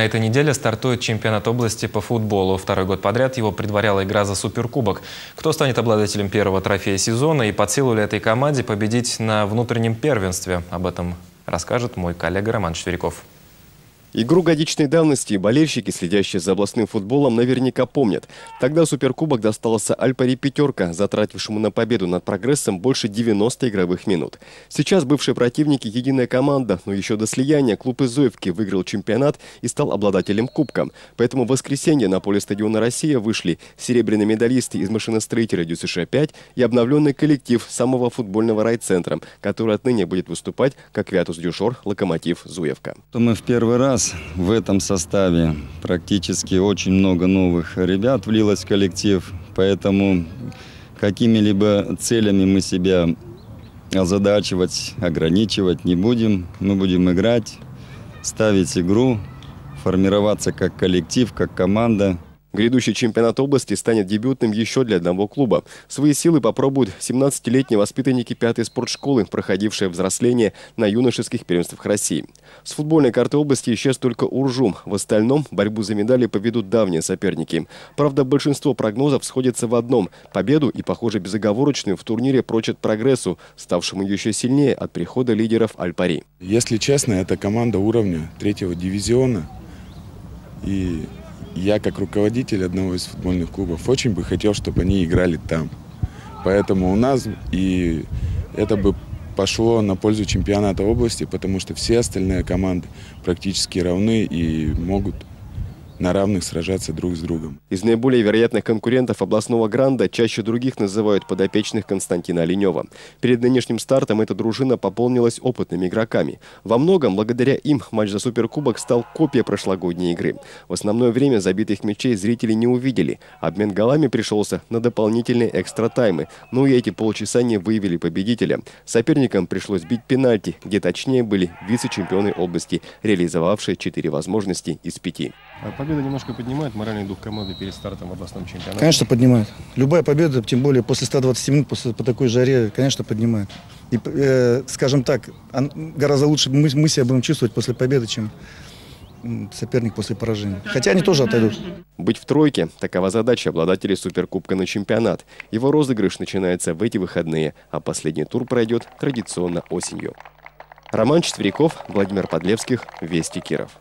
На этой неделе стартует чемпионат области по футболу. Второй год подряд его предваряла игра за Суперкубок. Кто станет обладателем первого трофея сезона и под силу ли этой команде победить на внутреннем первенстве? Об этом расскажет мой коллега Роман Четверяков. Игру годичной давности болельщики, следящие за областным футболом, наверняка помнят. Тогда суперкубок достался Альпари «пятерка», затратившему на победу над прогрессом больше 90 игровых минут. Сейчас бывшие противники – единая команда, но еще до слияния клуб из Зоевки выиграл чемпионат и стал обладателем кубка. Поэтому в воскресенье на поле стадиона «Россия» вышли серебряные медалисты из машиностроителя ДЮСШ-5 и обновленный коллектив самого футбольного райцентра, который отныне будет выступать как Виатус Дюшор, Локомотив Зуевка. Мы в первый раз нас в этом составе практически очень много новых ребят влилось в коллектив, поэтому какими-либо целями мы себя озадачивать, ограничивать не будем. Мы будем играть, ставить игру, формироваться как коллектив, как команда. Грядущий чемпионат области станет дебютным еще для одного клуба. Свои силы попробуют 17-летние воспитанники пятой спортшколы, проходившие взросление на юношеских первенствах России. С футбольной карты области исчез только Уржум. В остальном борьбу за медали поведут давние соперники. Правда, большинство прогнозов сходится в одном. Победу и, похоже, безоговорочную в турнире прочат прогрессу, ставшему еще сильнее от прихода лидеров Альпари. Если честно, это команда уровня третьего дивизиона. И я, как руководитель одного из футбольных клубов, очень бы хотел, чтобы они играли там. Поэтому у нас и это бы пошло на пользу чемпионата области, потому что все остальные команды практически равны и могут на равных сражаться друг с другом. Из наиболее вероятных конкурентов областного гранда чаще других называют подопечных Константина Оленева. Перед нынешним стартом эта дружина пополнилась опытными игроками. Во многом благодаря им матч за Суперкубок стал копией прошлогодней игры. В основное время забитых мячей зрители не увидели. Обмен голами пришелся на дополнительные экстра-таймы, но и эти полчаса не выявили победителя. Соперникам пришлось бить пенальти, где точнее были вице-чемпионы области, реализовавшие четыре возможности из пяти победа немножко поднимает моральный дух команды перед стартом в областном чемпионате? Конечно, поднимает. Любая победа, тем более после 120 минут, после, по такой жаре, конечно, поднимает. И, э, скажем так, гораздо лучше мы, мы себя будем чувствовать после победы, чем соперник после поражения. Хотя они тоже отойдут. Быть в тройке – такова задача обладателей Суперкубка на чемпионат. Его розыгрыш начинается в эти выходные, а последний тур пройдет традиционно осенью. Роман Четверяков, Владимир Подлевских, Вести Киров.